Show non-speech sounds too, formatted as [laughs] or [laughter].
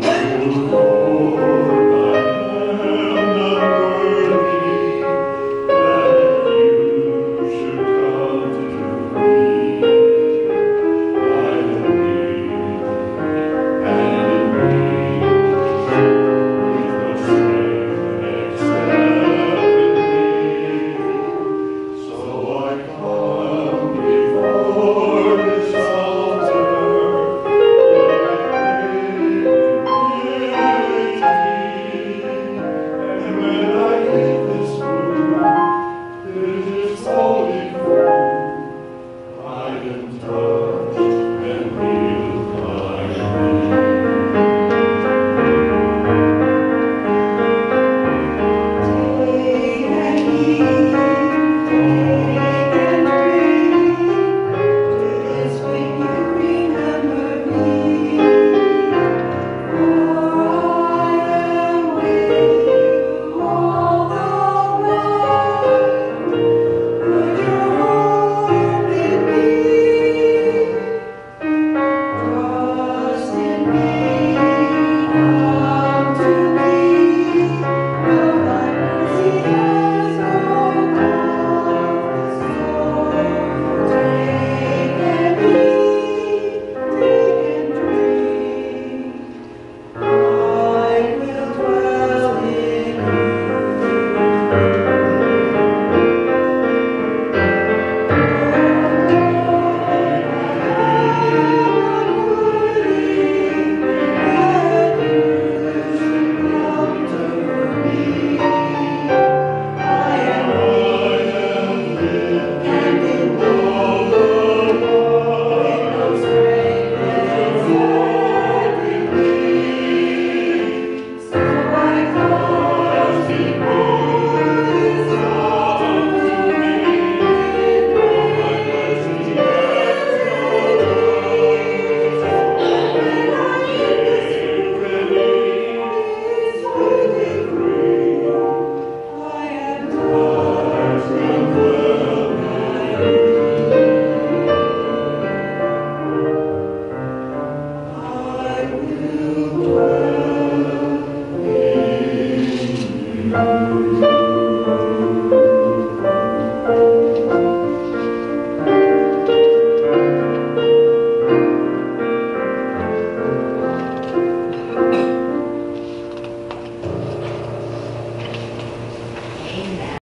能 [laughs] Amen.